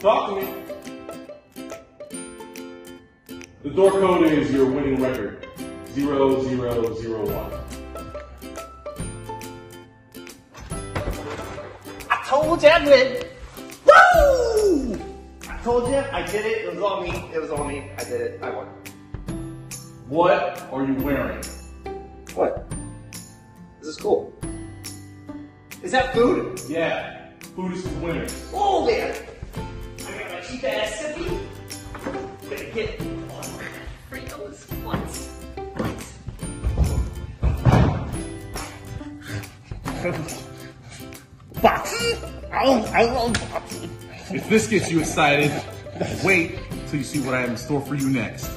Talk to me. The door code is your winning record. Zero, zero, zero, one. I told you I did. Woo! I told you I did it. It was on me. It was on me. I did it. I won. What are you wearing? What? This is cool. Is that food? Yeah, food is for winners. Oh man! I got my cheap ass sippy. Gonna get one Fritos once. Boxy! I love, I love Boxy. If this gets you excited, wait till you see what I have in store for you next.